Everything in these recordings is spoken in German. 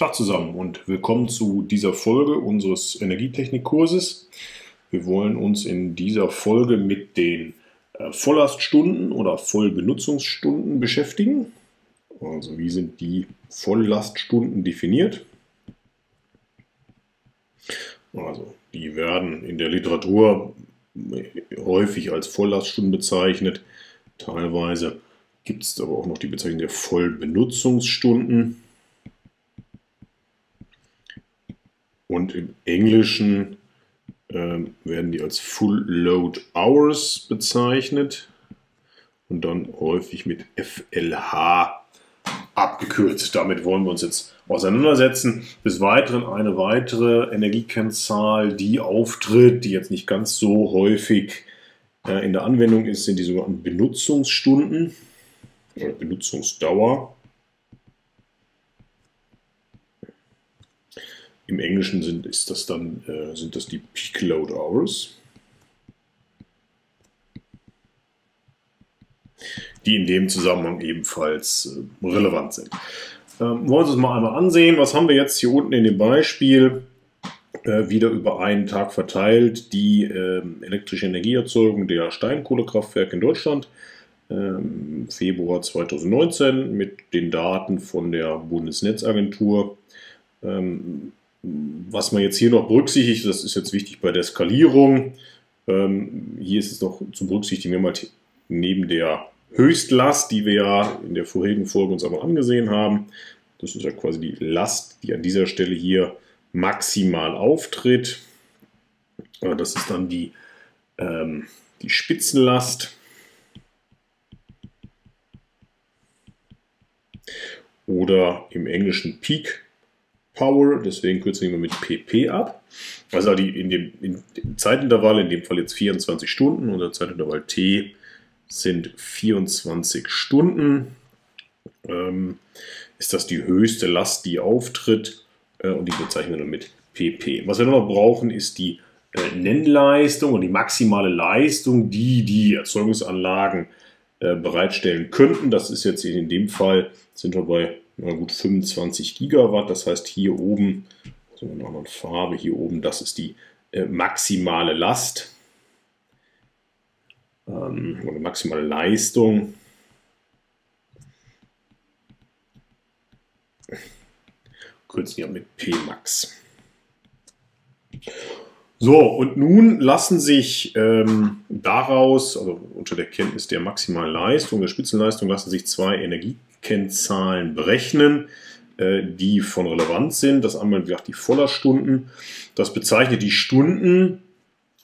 Tag zusammen und willkommen zu dieser Folge unseres Energietechnikkurses. Wir wollen uns in dieser Folge mit den äh, Volllaststunden oder Vollbenutzungsstunden beschäftigen. Also wie sind die Volllaststunden definiert? Also die werden in der Literatur häufig als Volllaststunden bezeichnet. Teilweise gibt es aber auch noch die Bezeichnung der Vollbenutzungsstunden. Und im Englischen äh, werden die als Full Load Hours bezeichnet und dann häufig mit FLH abgekürzt. Damit wollen wir uns jetzt auseinandersetzen. Des Weiteren eine weitere Energiekennzahl, die auftritt, die jetzt nicht ganz so häufig äh, in der Anwendung ist, sind die sogenannten Benutzungsstunden oder Benutzungsdauer. Im Englischen sind, ist das dann, äh, sind das die Peak Load Hours, die in dem Zusammenhang ebenfalls äh, relevant sind. Ähm, wollen wir uns das mal einmal ansehen. Was haben wir jetzt hier unten in dem Beispiel? Äh, wieder über einen Tag verteilt die äh, elektrische Energieerzeugung der Steinkohlekraftwerke in Deutschland. Ähm, Februar 2019 mit den Daten von der Bundesnetzagentur. Ähm, was man jetzt hier noch berücksichtigt, das ist jetzt wichtig bei der Skalierung. Ähm, hier ist es noch zu berücksichtigen, wir mal neben der Höchstlast, die wir ja in der vorherigen Folge uns einmal angesehen haben, das ist ja quasi die Last, die an dieser Stelle hier maximal auftritt. Das ist dann die, ähm, die Spitzenlast. Oder im Englischen Peak Power, deswegen kürzen wir mit PP ab. Also die, in dem, in dem Zeitintervall, in dem Fall jetzt 24 Stunden und der Zeitintervall T sind 24 Stunden. Ähm, ist das die höchste Last, die auftritt äh, und die bezeichnen wir dann mit PP. Was wir noch brauchen, ist die äh, Nennleistung und die maximale Leistung, die die Erzeugungsanlagen äh, bereitstellen könnten. Das ist jetzt in dem Fall, sind wir bei na gut 25 Gigawatt. Das heißt hier oben, so eine andere Farbe hier oben, das ist die äh, maximale Last ähm, oder maximale Leistung. Kürzen hier mit Pmax. So, und nun lassen sich ähm, daraus, also unter der Kenntnis der maximalen Leistung, der Spitzenleistung, lassen sich zwei Energie Kennzahlen berechnen, äh, die von Relevanz sind. Das einmal, wie gesagt, die Vollerstunden. Das bezeichnet die Stunden,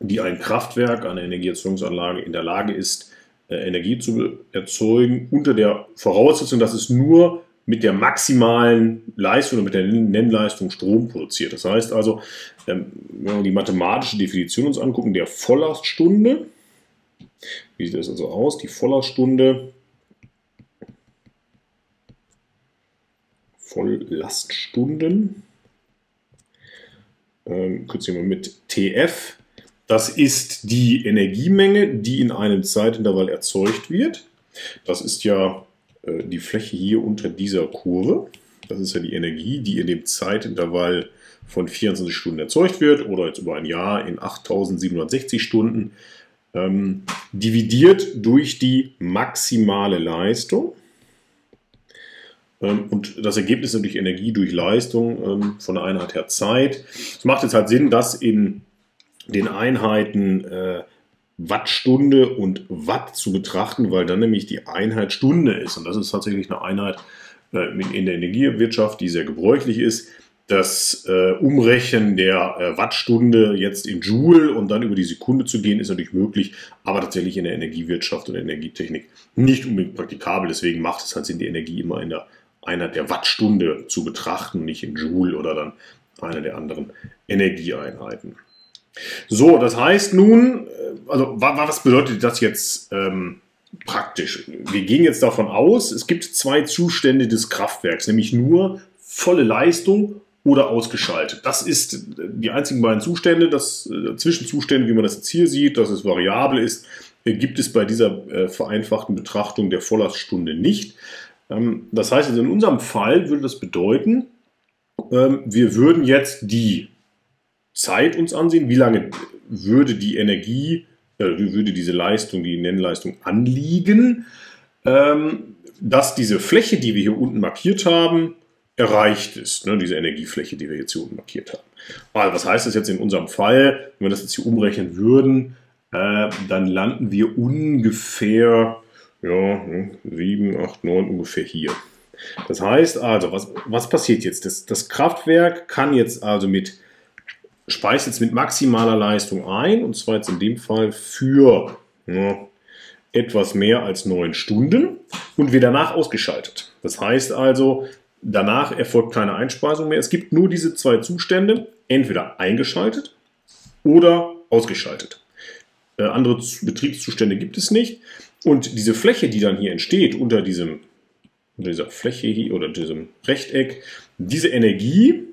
die ein Kraftwerk, eine Energieerzeugungsanlage in der Lage ist, äh, Energie zu erzeugen, unter der Voraussetzung, dass es nur mit der maximalen Leistung oder mit der Nennleistung Strom produziert. Das heißt also, ähm, wenn wir die mathematische Definition uns angucken, der Vollaststunde, wie sieht das also aus? Die Vollaststunde Volllaststunden. Ähm, kürzen wir mit TF. Das ist die Energiemenge, die in einem Zeitintervall erzeugt wird. Das ist ja äh, die Fläche hier unter dieser Kurve. Das ist ja die Energie, die in dem Zeitintervall von 24 Stunden erzeugt wird oder jetzt über ein Jahr in 8760 Stunden, ähm, dividiert durch die maximale Leistung. Ähm, und das Ergebnis ist natürlich Energie durch Leistung ähm, von der Einheit her Zeit. Es macht jetzt halt Sinn, das in den Einheiten äh, Wattstunde und Watt zu betrachten, weil dann nämlich die Einheit Stunde ist. Und das ist tatsächlich eine Einheit äh, in der Energiewirtschaft, die sehr gebräuchlich ist. Das äh, Umrechnen der Wattstunde jetzt in Joule und dann über die Sekunde zu gehen, ist natürlich möglich, aber tatsächlich in der Energiewirtschaft und der Energietechnik nicht unbedingt praktikabel. Deswegen macht es halt Sinn, die Energie immer in der Einheit der Wattstunde zu betrachten, nicht in Joule oder dann einer der anderen Energieeinheiten. So, das heißt nun, äh, also was bedeutet das jetzt ähm, praktisch? Wir gehen jetzt davon aus, es gibt zwei Zustände des Kraftwerks, nämlich nur volle Leistung oder ausgeschaltet. Das ist die einzigen beiden Zustände, das äh, Zwischenzustände, wie man das jetzt hier sieht, dass es variabel ist, äh, gibt es bei dieser äh, vereinfachten Betrachtung der Vollaststunde nicht. Ähm, das heißt, also in unserem Fall würde das bedeuten, ähm, wir würden jetzt die Zeit uns ansehen, wie lange würde die Energie, äh, würde diese Leistung, die Nennleistung anliegen, ähm, dass diese Fläche, die wir hier unten markiert haben, erreicht ist, ne, diese Energiefläche, die wir jetzt hier unten markiert haben. Also was heißt das jetzt in unserem Fall? Wenn wir das jetzt hier umrechnen würden, äh, dann landen wir ungefähr ja, 7, 8, 9 ungefähr hier. Das heißt also, was, was passiert jetzt? Das, das Kraftwerk kann jetzt also mit, speist jetzt mit maximaler Leistung ein, und zwar jetzt in dem Fall für ja, etwas mehr als 9 Stunden und wird danach ausgeschaltet. Das heißt also, danach erfolgt keine Einspeisung mehr. Es gibt nur diese zwei Zustände, entweder eingeschaltet oder ausgeschaltet. Äh, andere Betriebszustände gibt es nicht. Und diese Fläche, die dann hier entsteht unter diesem dieser Fläche hier oder diesem Rechteck, diese Energie,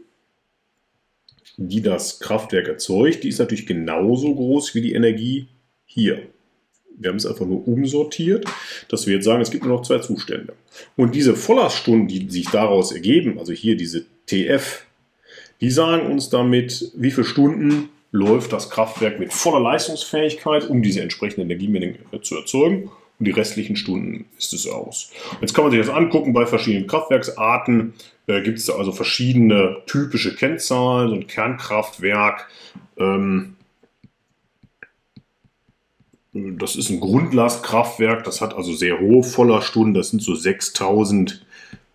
die das Kraftwerk erzeugt, die ist natürlich genauso groß wie die Energie hier. Wir haben es einfach nur umsortiert, dass wir jetzt sagen, es gibt nur noch zwei Zustände. Und diese Volllaststunden, die sich daraus ergeben, also hier diese TF, die sagen uns damit, wie viele Stunden läuft das Kraftwerk mit voller Leistungsfähigkeit, um diese entsprechende Energiemenge zu erzeugen und die restlichen Stunden ist es aus. Jetzt kann man sich das angucken bei verschiedenen Kraftwerksarten. Äh, Gibt es also verschiedene typische Kennzahlen. So ein Kernkraftwerk, ähm, das ist ein Grundlastkraftwerk, das hat also sehr hohe Volllaststunden. Das sind so 6000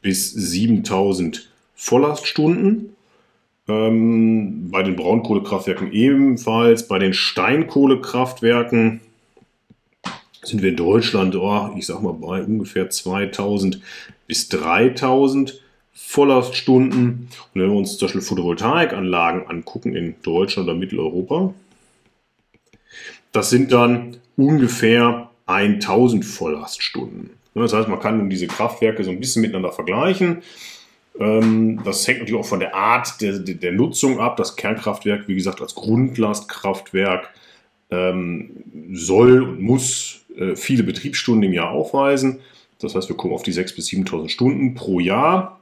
bis 7000 Volllaststunden. Ähm, bei den Braunkohlekraftwerken ebenfalls. Bei den Steinkohlekraftwerken sind wir in Deutschland, oh, ich sag mal, bei ungefähr 2000 bis 3000 Volllaststunden. Und wenn wir uns zum Beispiel Photovoltaikanlagen angucken in Deutschland oder Mitteleuropa, das sind dann ungefähr 1000 Volllaststunden. Das heißt, man kann diese Kraftwerke so ein bisschen miteinander vergleichen. Ähm, das hängt natürlich auch von der Art der, der Nutzung ab. Das Kernkraftwerk, wie gesagt, als Grundlastkraftwerk ähm, soll und muss äh, viele Betriebsstunden im Jahr aufweisen. Das heißt, wir kommen auf die 6.000 bis 7.000 Stunden pro Jahr.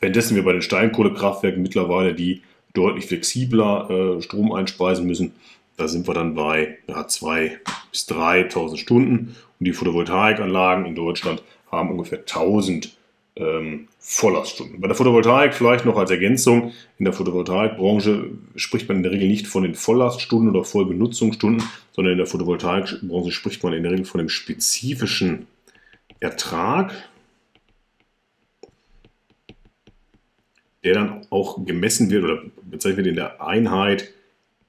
Währenddessen wir bei den Steinkohlekraftwerken mittlerweile die deutlich flexibler äh, Strom einspeisen müssen. Da sind wir dann bei ja, 2.000 bis 3.000 Stunden. Und die Photovoltaikanlagen in Deutschland haben ungefähr 1.000 ähm, Volllaststunden. Bei der Photovoltaik vielleicht noch als Ergänzung. In der Photovoltaikbranche spricht man in der Regel nicht von den Volllaststunden oder Vollbenutzungsstunden, sondern in der Photovoltaikbranche spricht man in der Regel von dem spezifischen Ertrag, der dann auch gemessen wird oder bezeichnet wird in der Einheit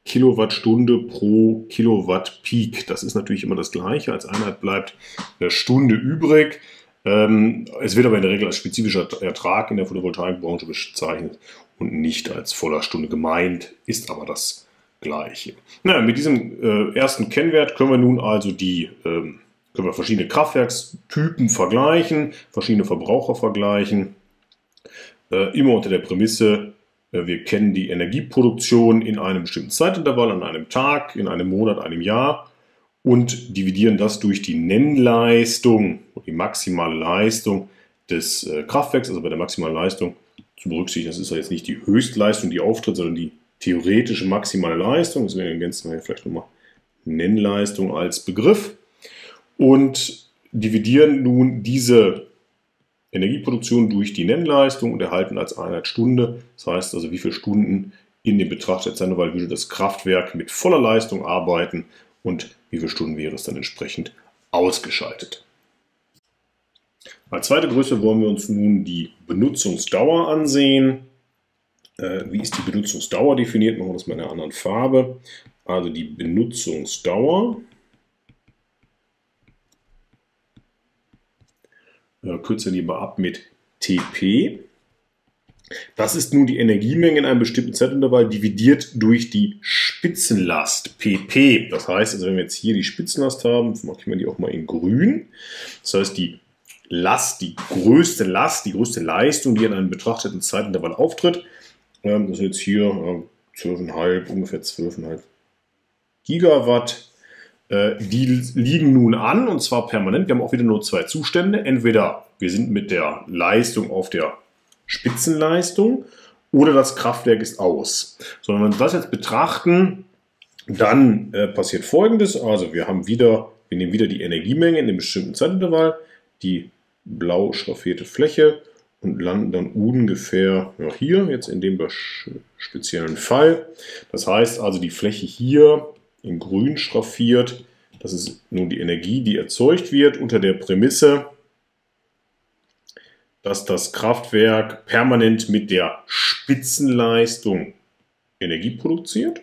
Kilowattstunde pro Kilowatt Peak. Das ist natürlich immer das gleiche. Als Einheit bleibt eine Stunde übrig. Ähm, es wird aber in der Regel als spezifischer Ertrag in der Photovoltaikbranche bezeichnet und nicht als voller Stunde gemeint, ist aber das Gleiche. Na, mit diesem äh, ersten Kennwert können wir nun also die ähm, können wir verschiedene Kraftwerkstypen vergleichen, verschiedene Verbraucher vergleichen, äh, immer unter der Prämisse, äh, wir kennen die Energieproduktion in einem bestimmten Zeitintervall, an einem Tag, in einem Monat, einem Jahr und dividieren das durch die Nennleistung, die maximale Leistung des äh, Kraftwerks, also bei der maximalen Leistung zu berücksichtigen, das ist ja jetzt nicht die Höchstleistung, die auftritt, sondern die theoretische maximale Leistung, deswegen ergänzen wir vielleicht nochmal Nennleistung als Begriff. Und dividieren nun diese Energieproduktion durch die Nennleistung und erhalten als Einheit Stunde, das heißt also wie viele Stunden in dem Betracht der Zentralwahl würde das Kraftwerk mit voller Leistung arbeiten und wie viele Stunden wäre es dann entsprechend ausgeschaltet. Als zweite Größe wollen wir uns nun die Benutzungsdauer ansehen. Äh, wie ist die Benutzungsdauer definiert? Machen wir das mal in einer anderen Farbe. Also die Benutzungsdauer äh, kürzen die mal ab mit TP. Das ist nun die Energiemenge in einem bestimmten Zeitintervall dividiert durch die Spitzenlast, PP. Das heißt, also wenn wir jetzt hier die Spitzenlast haben, markieren wir die auch mal in grün. Das heißt, die Last, die größte Last, die größte Leistung, die in einem betrachteten Zeitintervall auftritt, ähm, das sind jetzt hier 12,5, ungefähr 12,5 Gigawatt. Äh, die liegen nun an und zwar permanent. Wir haben auch wieder nur zwei Zustände. Entweder wir sind mit der Leistung auf der Spitzenleistung oder das Kraftwerk ist aus. Sondern wenn wir das jetzt betrachten, dann äh, passiert folgendes. Also wir haben wieder, wir nehmen wieder die Energiemenge in einem bestimmten Zeitintervall, die blau schraffierte Fläche und landen dann ungefähr ja, hier, jetzt in dem speziellen Fall. Das heißt also, die Fläche hier in grün schraffiert, das ist nun die Energie, die erzeugt wird unter der Prämisse, dass das Kraftwerk permanent mit der Spitzenleistung Energie produziert,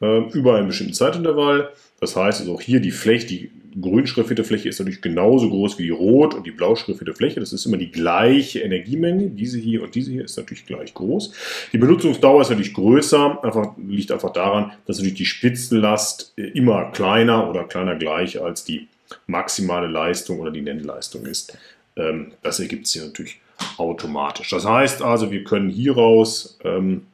äh, über einen bestimmten Zeitintervall. Das heißt, also auch hier die Fläche, die grün schriftierte Fläche ist natürlich genauso groß wie die rot und die blau schriftierte Fläche. Das ist immer die gleiche Energiemenge. Diese hier und diese hier ist natürlich gleich groß. Die Benutzungsdauer ist natürlich größer, einfach, liegt einfach daran, dass natürlich die Spitzenlast immer kleiner oder kleiner gleich als die maximale Leistung oder die Nennleistung ist. Ähm, das ergibt sich natürlich automatisch. Das heißt also, wir können hieraus ähm,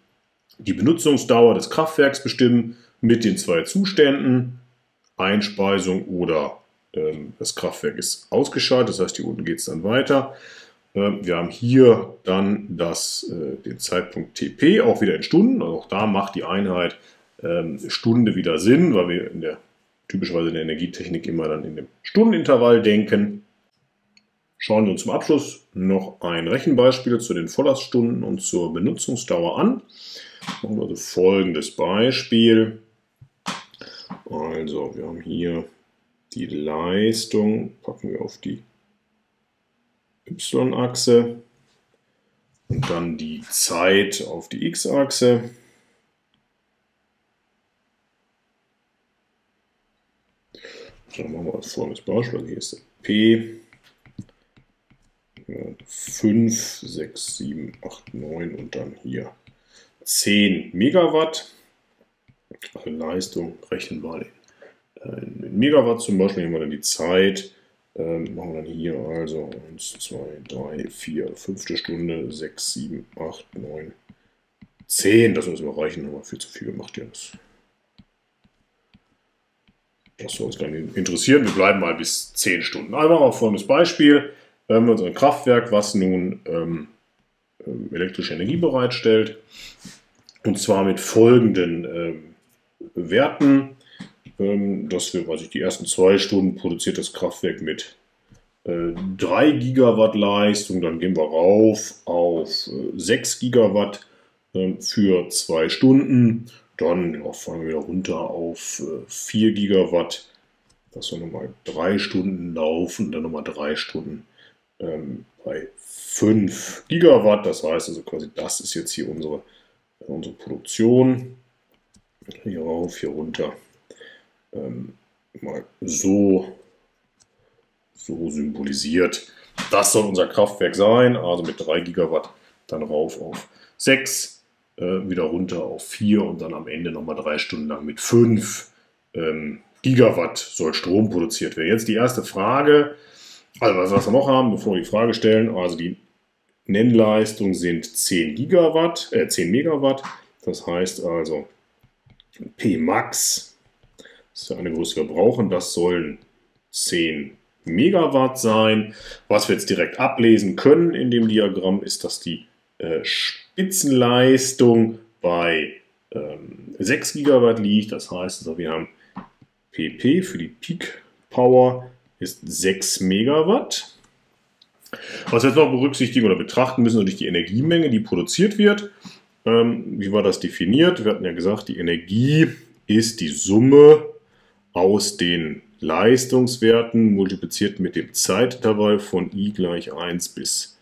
die Benutzungsdauer des Kraftwerks bestimmen mit den zwei Zuständen Einspeisung oder ähm, das Kraftwerk ist ausgeschaltet, das heißt hier unten geht es dann weiter. Ähm, wir haben hier dann das, äh, den Zeitpunkt TP, auch wieder in Stunden. Also auch da macht die Einheit ähm, Stunde wieder Sinn, weil wir in der, typischerweise in der Energietechnik immer dann in dem Stundenintervall denken. Schauen wir uns zum Abschluss noch ein Rechenbeispiel zu den Volllaststunden und zur Benutzungsdauer an. Machen wir also folgendes Beispiel. Also, wir haben hier die Leistung, packen wir auf die y-Achse und dann die Zeit auf die x-Achse. Dann machen wir als folgendes Beispiel. Hier ist P 5, 6, 7, 8, 9 und dann hier 10 Megawatt. Also Leistung rechnen wir in, in Megawatt zum Beispiel, nehmen wir dann die Zeit, ähm, machen wir dann hier also 1, 2, 3, 4, 5. Stunde, 6, 7, 8, 9, 10. Das müssen wir reichen, haben wir viel zu viel gemacht hier. Das, soll uns nicht interessieren. Wir bleiben mal bis 10 Stunden. Einmal auf folgendes Beispiel. Wir haben unser Kraftwerk, was nun ähm, ähm, elektrische Energie bereitstellt. Und zwar mit folgenden ähm, Werten. Ähm, dass wir, weiß ich, die ersten zwei Stunden produziert das Kraftwerk mit äh, 3 Gigawatt Leistung, dann gehen wir rauf auf äh, 6 Gigawatt äh, für zwei Stunden, dann ja, fahren wir wieder runter auf äh, 4 Gigawatt, dass wir nochmal drei Stunden laufen, dann nochmal drei Stunden ähm, bei 5 Gigawatt, das heißt also quasi, das ist jetzt hier unsere, unsere Produktion hier rauf, hier runter, ähm, mal so, so symbolisiert. Das soll unser Kraftwerk sein, also mit 3 Gigawatt dann rauf auf 6, äh, wieder runter auf 4 und dann am Ende nochmal drei Stunden lang mit 5 ähm, Gigawatt soll Strom produziert werden. Jetzt die erste Frage, also was wir noch haben, bevor wir die Frage stellen, also die Nennleistung sind 10 Gigawatt, äh, 10 Megawatt. Das heißt also, Pmax, das ist eine Größe, die wir brauchen, das sollen 10 Megawatt sein. Was wir jetzt direkt ablesen können in dem Diagramm ist, dass die äh, Spitzenleistung bei ähm, 6 Gigawatt liegt. Das heißt, also wir haben PP für die Peak Power ist 6 Megawatt. Was wir jetzt noch berücksichtigen oder betrachten müssen, natürlich die Energiemenge, die produziert wird. Ähm, wie war das definiert? Wir hatten ja gesagt, die Energie ist die Summe aus den Leistungswerten multipliziert mit dem Zeitintervall von i gleich 1 bis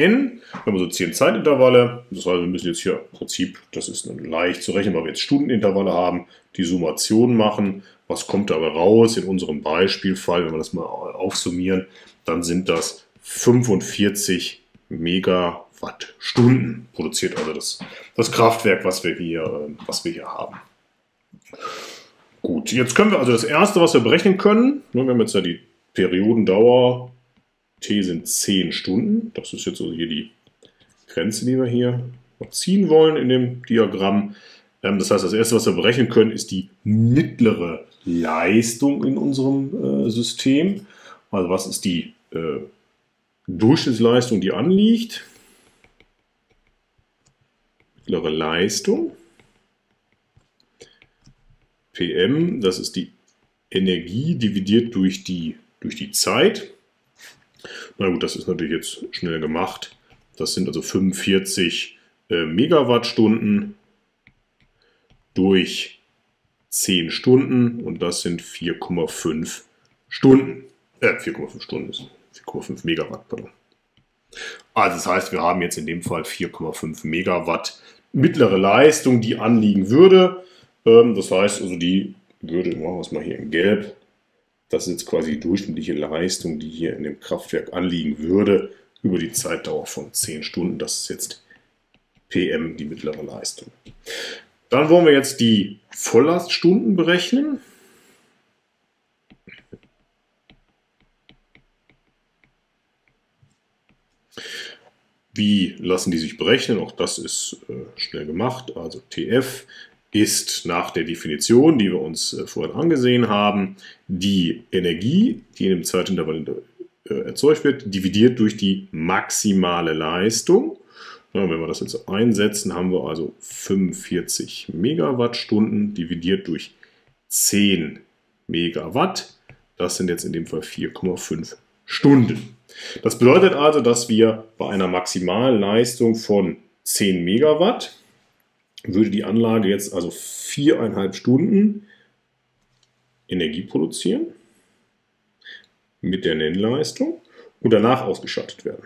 n. Wir haben so 10 Zeitintervalle. Das heißt, wir müssen jetzt hier im Prinzip, das ist leicht zu rechnen, weil wir jetzt Stundenintervalle haben, die Summation machen. Was kommt dabei raus? In unserem Beispielfall, wenn wir das mal aufsummieren, dann sind das 45 Megawatt. Wattstunden produziert also das, das Kraftwerk, was wir, hier, äh, was wir hier haben. Gut, jetzt können wir also das erste, was wir berechnen können, ne, wir haben jetzt ja die Periodendauer, T sind 10 Stunden, das ist jetzt also hier die Grenze, die wir hier ziehen wollen in dem Diagramm. Ähm, das heißt, das erste, was wir berechnen können, ist die mittlere Leistung in unserem äh, System. Also was ist die äh, Durchschnittsleistung, die anliegt. mittlere Leistung. PM, das ist die Energie dividiert durch die, durch die Zeit. Na gut, das ist natürlich jetzt schnell gemacht. Das sind also 45 äh, Megawattstunden durch 10 Stunden und das sind 4,5 Stunden. Äh, 4,5 Stunden ist 4,5 Megawatt, pardon. Also das heißt, wir haben jetzt in dem Fall 4,5 Megawatt mittlere Leistung, die anliegen würde. Ähm, das heißt also, die würde, machen wir es mal hier in Gelb, das ist jetzt quasi die durchschnittliche Leistung, die hier in dem Kraftwerk anliegen würde, über die Zeitdauer von 10 Stunden. Das ist jetzt PM, die mittlere Leistung. Dann wollen wir jetzt die Volllaststunden berechnen. Wie lassen die sich berechnen? Auch das ist äh, schnell gemacht. Also TF ist nach der Definition, die wir uns äh, vorhin angesehen haben, die Energie, die in dem Zeitintervall äh, erzeugt wird, dividiert durch die maximale Leistung. Wenn wir das jetzt einsetzen, haben wir also 45 Megawattstunden dividiert durch 10 Megawatt. Das sind jetzt in dem Fall 4,5 Stunden. Das bedeutet also, dass wir bei einer maximalen Leistung von 10 Megawatt würde die Anlage jetzt also viereinhalb Stunden Energie produzieren mit der Nennleistung und danach ausgeschaltet werden.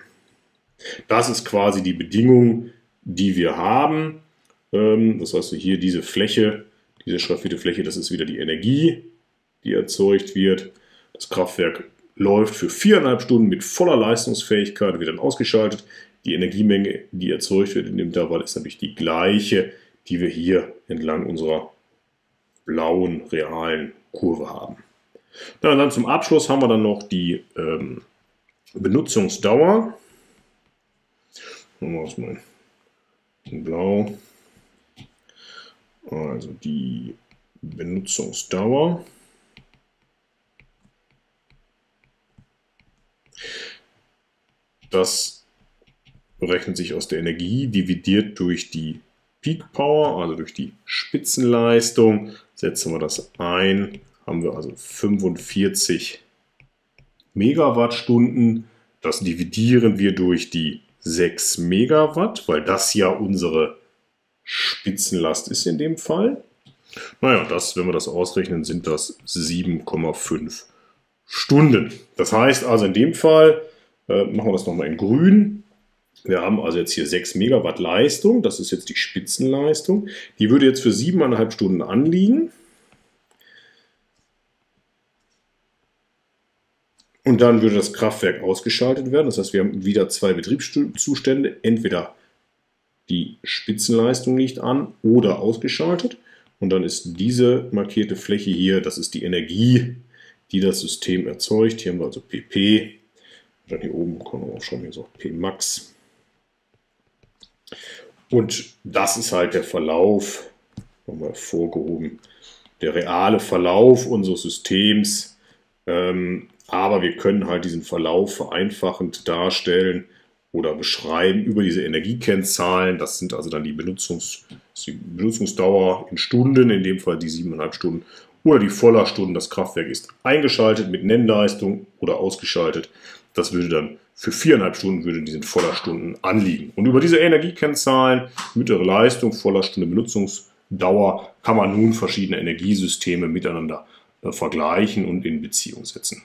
Das ist quasi die Bedingung, die wir haben. Ähm, das heißt, hier diese Fläche, diese schraffierte Fläche, das ist wieder die Energie, die erzeugt wird. Das Kraftwerk läuft für viereinhalb Stunden mit voller Leistungsfähigkeit, wird dann ausgeschaltet. Die Energiemenge, die erzeugt wird in dem Intervall, ist natürlich die gleiche, die wir hier entlang unserer blauen, realen Kurve haben. Dann, dann zum Abschluss haben wir dann noch die ähm, Benutzungsdauer. Wir mal in blau. Also die Benutzungsdauer. Das berechnet sich aus der Energie dividiert durch die Peak Power, also durch die Spitzenleistung. Setzen wir das ein, haben wir also 45 Megawattstunden. Das dividieren wir durch die 6 Megawatt, weil das ja unsere Spitzenlast ist in dem Fall. Naja, das, wenn wir das ausrechnen, sind das 7,5 Stunden. Das heißt also in dem Fall, äh, machen wir das nochmal in grün, wir haben also jetzt hier 6 Megawatt Leistung, das ist jetzt die Spitzenleistung. Die würde jetzt für 7,5 Stunden anliegen. Und dann würde das Kraftwerk ausgeschaltet werden. Das heißt, wir haben wieder zwei Betriebszustände. Entweder die Spitzenleistung liegt an oder ausgeschaltet. Und dann ist diese markierte Fläche hier, das ist die Energie, die das System erzeugt. Hier haben wir also PP. dann hier oben kommen wir auch schon hier so P Max. Und das ist halt der Verlauf, nochmal vorgehoben, der reale Verlauf unseres Systems. Ähm, aber wir können halt diesen Verlauf vereinfachend darstellen oder beschreiben über diese Energiekennzahlen. Das sind also dann die, Benutzungs, die Benutzungsdauer in Stunden, in dem Fall die 7,5 Stunden oder die Vollerstunden. Das Kraftwerk ist eingeschaltet mit Nennleistung oder ausgeschaltet. Das würde dann für viereinhalb Stunden würde diesen Vollerstunden anliegen. Und über diese Energiekennzahlen, mittlere Leistung, Vollerstunde Benutzungsdauer, kann man nun verschiedene Energiesysteme miteinander äh, vergleichen und in Beziehung setzen.